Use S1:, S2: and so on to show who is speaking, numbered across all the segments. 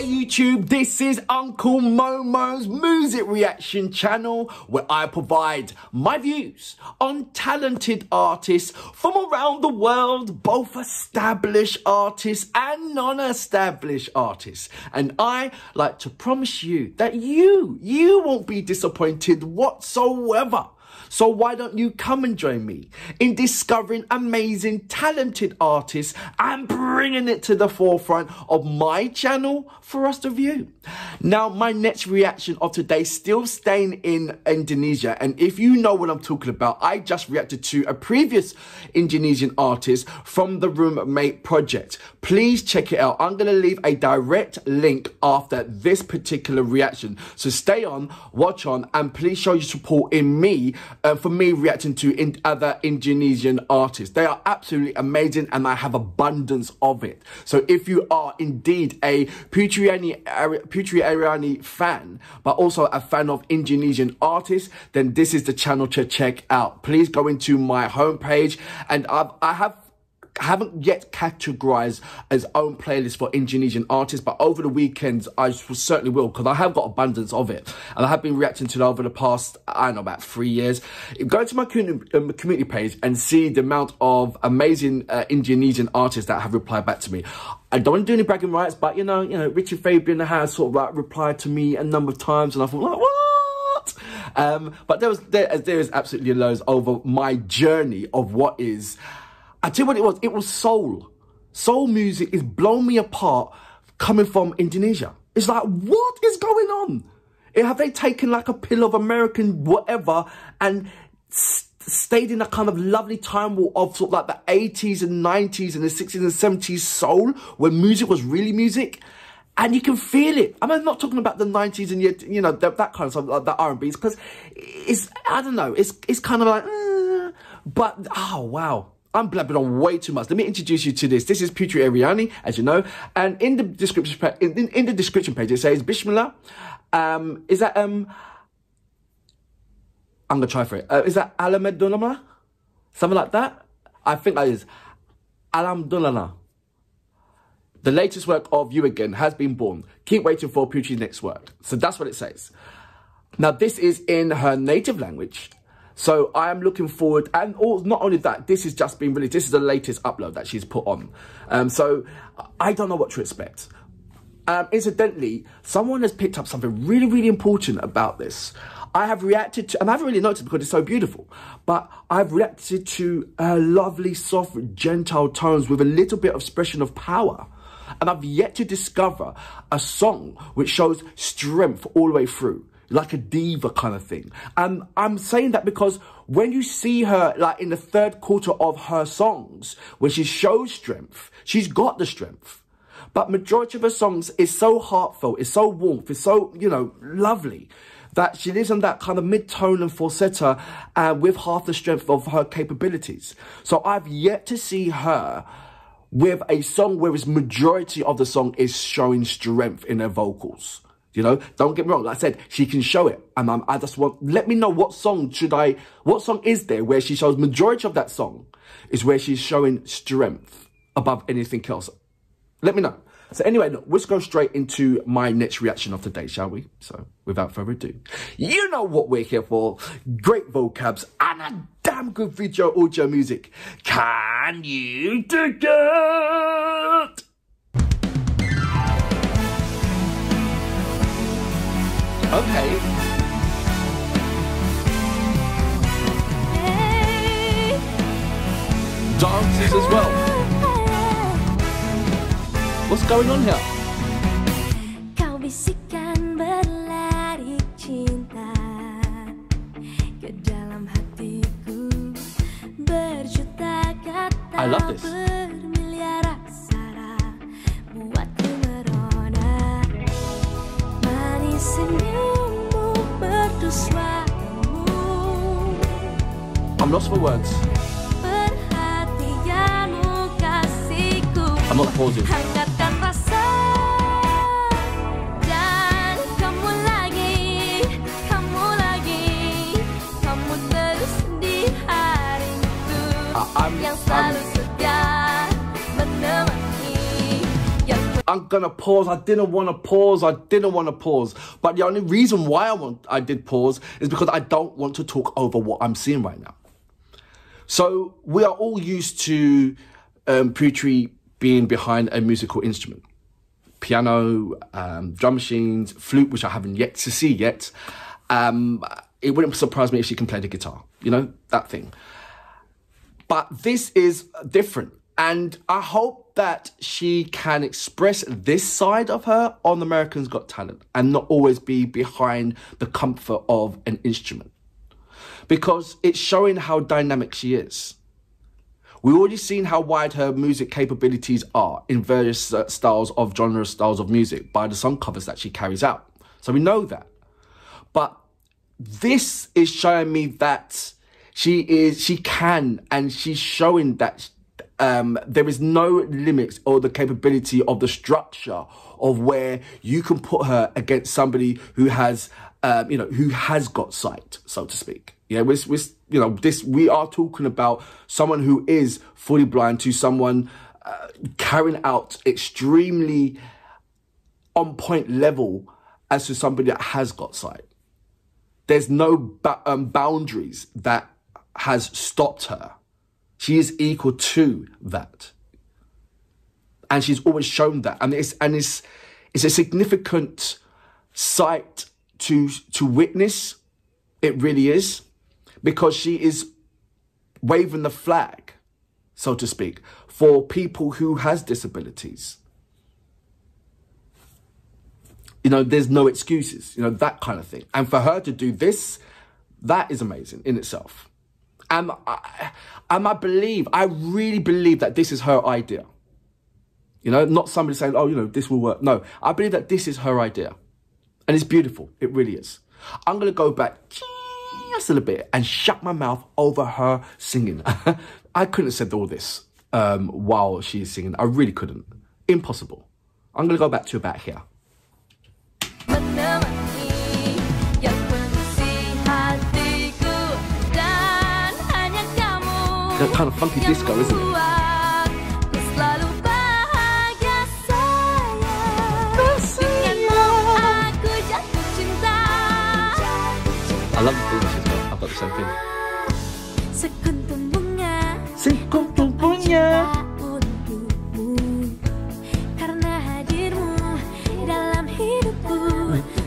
S1: Hey YouTube, this is Uncle Momo's Music Reaction channel where I provide my views on talented artists from around the world, both established artists and non-established artists. And I like to promise you that you, you won't be disappointed whatsoever. So why don't you come and join me in discovering amazing, talented artists and bringing it to the forefront of my channel for us to view. Now, my next reaction of today still staying in Indonesia. And if you know what I'm talking about, I just reacted to a previous Indonesian artist from the Roommate Project. Please check it out. I'm going to leave a direct link after this particular reaction. So stay on, watch on, and please show your support in me uh, for me reacting to in other Indonesian artists. They are absolutely amazing and I have abundance of it. So if you are indeed a Putriani, Putri Ariani fan, but also a fan of Indonesian artists, then this is the channel to check out. Please go into my homepage and I've, I have haven't yet categorized as own playlist for Indonesian artists, but over the weekends I certainly will because I have got abundance of it, and I have been reacting to it over the past I don't know about three years. Go to my um, community page and see the amount of amazing uh, Indonesian artists that have replied back to me. I don't want to do any bragging rights, but you know, you know, Rizky Febian has sort of like replied to me a number of times, and I thought like, what? Um, but there was there, there is absolutely loads over my journey of what is I tell you what it was. It was soul. Soul music is blowing me apart coming from Indonesia. It's like, what is going on? Have they taken like a pill of American whatever and stayed in a kind of lovely time of sort of like the 80s and 90s and the 60s and 70s soul when music was really music? and you can feel it. I mean, I'm not talking about the 90s and yet, you know, that, that kind of stuff, like the R&Bs, because it's, I don't know, it's, it's kind of like, uh, but, oh, wow. I'm blabbing on way too much. Let me introduce you to this. This is Putri Ariani, as you know, and in the description in, in the description page it says Bismillah. Um, is that um? I'm gonna try for it. Uh, is that Alamedulama? Something like that. I think that is Alhamdulillah. The latest work of You Again has been born. Keep waiting for Putri's next work. So that's what it says. Now, this is in her native language. So I am looking forward, and all, not only that, this has just been released. This is the latest upload that she's put on. Um, so I don't know what to expect. Um, incidentally, someone has picked up something really, really important about this. I have reacted to, and I haven't really noticed because it's so beautiful, but I've reacted to uh, lovely, soft, gentle tones with a little bit of expression of power. And I've yet to discover a song which shows strength all the way through like a diva kind of thing. And I'm saying that because when you see her like in the third quarter of her songs, when she shows strength, she's got the strength. But majority of her songs is so heartfelt, it's so warm, it's so, you know, lovely that she lives in that kind of mid-tone and falsetto uh, with half the strength of her capabilities. So I've yet to see her with a song where its majority of the song is showing strength in her vocals. You know, don't get me wrong. Like I said, she can show it. And I just want, let me know what song should I, what song is there where she shows majority of that song is where she's showing strength above anything else. Let me know. So anyway, look, let's go straight into my next reaction of the day, shall we? So without further ado, you know what we're here for. Great vocabs and a damn good video audio music. Can you dig it? Okay. Dances as well. What's going on here?
S2: Kau bisikan berlari cinta ke dalam hatiku berjuta kata
S1: I love this. I'm lost for words. I'm not pausing. I'm gonna pause. I didn't want to pause. I didn't want to pause. But the only reason why I want I did pause is because I don't want to talk over what I'm seeing right now. So we are all used to um, Putri being behind a musical instrument, piano, um, drum machines, flute, which I haven't yet to see yet. Um, it wouldn't surprise me if she can play the guitar. You know that thing. But this is different. And I hope that she can express this side of her on Americans Got Talent and not always be behind the comfort of an instrument. Because it's showing how dynamic she is. We've already seen how wide her music capabilities are in various styles of genre styles of music by the song covers that she carries out. So we know that. But this is showing me that she is she can and she's showing that um, there is no limits or the capability of the structure of where you can put her against somebody who has, um, you know, who has got sight, so to speak. Yeah, we're, we're, you know, this, we are talking about someone who is fully blind to someone uh, carrying out extremely on point level as to somebody that has got sight. There's no um, boundaries that has stopped her she is equal to that. And she's always shown that. And it's and it's it's a significant sight to to witness. It really is. Because she is waving the flag, so to speak, for people who has disabilities. You know, there's no excuses, you know, that kind of thing. And for her to do this, that is amazing in itself. And I, and I believe, I really believe that this is her idea. You know, not somebody saying, oh, you know, this will work. No, I believe that this is her idea. And it's beautiful. It really is. I'm going to go back just a little bit and shut my mouth over her singing. I couldn't have said all this um, while she's singing. I really couldn't. Impossible. I'm going to go back to about here. That kind of funky disco, isn't it? Love well. I've got the same thing. Sekuntum bunga Sekuntum bunga Karena hadirmu dalam hidupku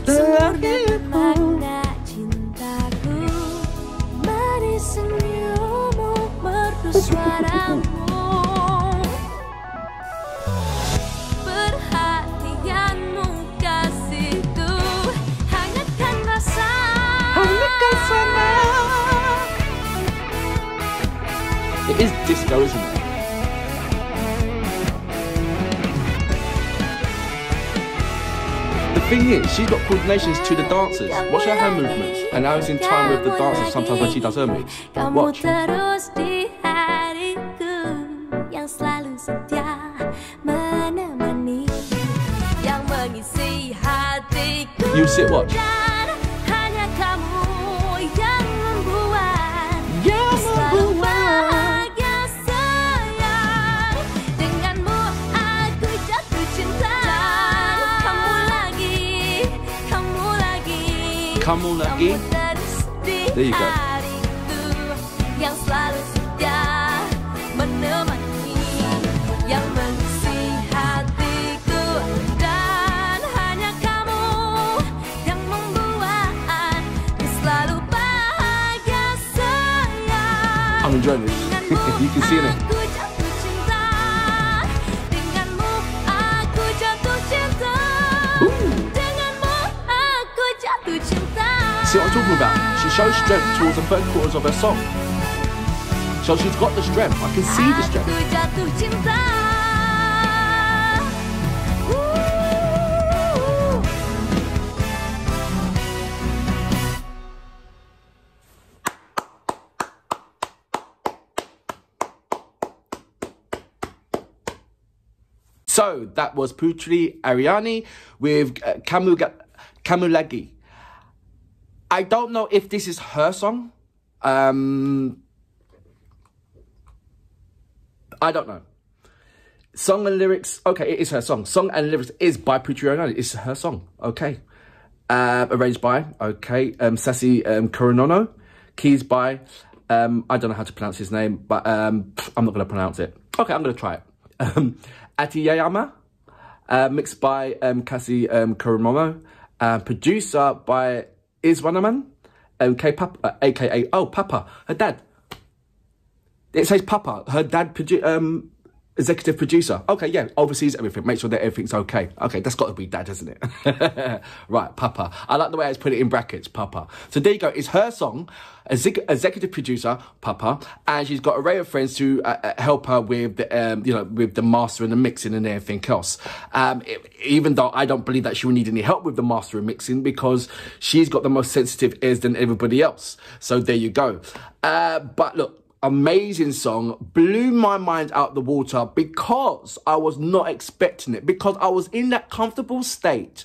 S1: Sempurna makna cintaku. Manis senyummu merdu suaramu disco, isn't it? The thing is, she's got coordinations to the dancers. Watch her hand movements. And now it's in time with the dancers sometimes when she does her moves. Watch. terus di hariku yang selalu setia menemani yang. You sit watch. Kamu lagi There you go. yang selalu setia menemani yang mengisi hatiku dan hanya kamu yang membuat selalu bahagia sayang. I'm enjoying this. you can see it. See what I'm talking about? She shows strength towards the third quarters of her song. So she's got the strength. I can see the strength. So that was Putri Ariani with uh, Kamu, Kamulagi. I don't know if this is her song. Um, I don't know. Song and lyrics, okay, it is her song. Song and lyrics is by Putri Ariani. It's her song, okay. Uh, arranged by, okay, um, Sassy um, Coronono. Keys by, um, I don't know how to pronounce his name, but um, I'm not going to pronounce it. Okay, I'm going to try it. Um, Atiyayama, uh, mixed by um, Cassie um, Coronono. Uh, producer by Iswanaman, um, K Papa, uh, aka, oh, Papa, her dad. It says Papa, her dad um, executive producer. Okay, yeah, oversees everything, make sure that everything's okay. Okay, that's got to be dad, hasn't it? right, Papa. I like the way it's put it in brackets, Papa. So there you go. It's her song, executive producer, Papa, and she's got a array of friends to uh, uh, help her with the, um, you know, with the master and the mixing and everything else. Um, it, even though I don't believe that she will need any help with the master and mixing because she's got the most sensitive ears than everybody else. So there you go. Uh, but look, amazing song blew my mind out the water because I was not expecting it because I was in that comfortable state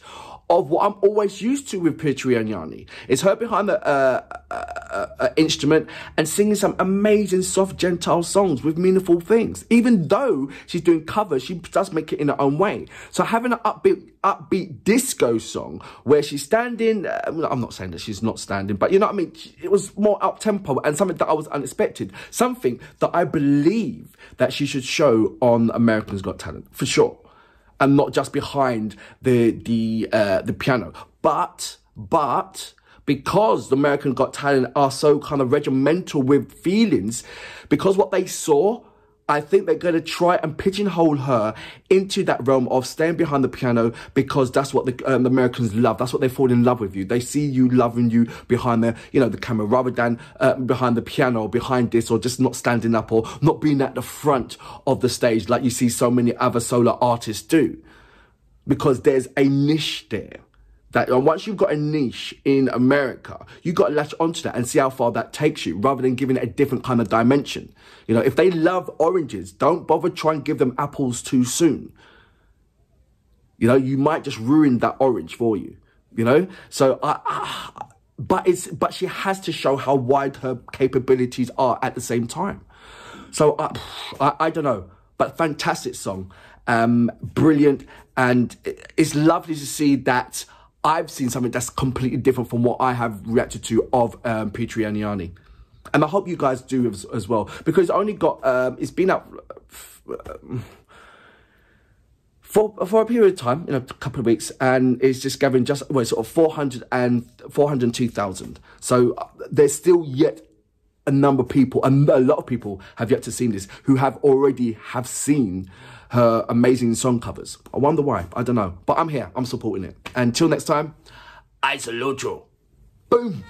S1: of what I'm always used to with Putri Ariani. It's her behind the uh, uh, uh, uh, instrument and singing some amazing soft gentile songs with meaningful things. Even though she's doing covers, she does make it in her own way. So having an upbeat, upbeat disco song where she's standing, uh, I'm not saying that she's not standing, but you know what I mean? It was more up tempo and something that I was unexpected. Something that I believe that she should show on Americans Got Talent for sure and not just behind the the uh, the piano. But but because the American Got Talent are so kind of regimental with feelings, because what they saw I think they're going to try and pigeonhole her into that realm of staying behind the piano because that's what the, um, the, Americans love. That's what they fall in love with you. They see you loving you behind the, you know, the camera rather than uh, behind the piano, or behind this, or just not standing up or not being at the front of the stage like you see so many other solo artists do. Because there's a niche there that once you've got a niche in America, you got to latch onto that and see how far that takes you rather than giving it a different kind of dimension. You know, if they love oranges, don't bother trying to give them apples too soon. You know, you might just ruin that orange for you, you know? So I, I but it's, but she has to show how wide her capabilities are at the same time. So I, I, I don't know, but fantastic song. Um, brilliant. And it's lovely to see that I've seen something that's completely different from what I have reacted to of um, Putri Ariani. And I hope you guys do as, as well, because it's only got, um, it's been out for, for a period of time, in a couple of weeks, and it's just gathering just, well, sort of 400 and 402,000. So uh, there's still yet a number of people, and a lot of people have yet to see this, who have already have seen her amazing song covers. I wonder why. I don't know. But I'm here. I'm supporting it. Until next time, I salute you. Boom.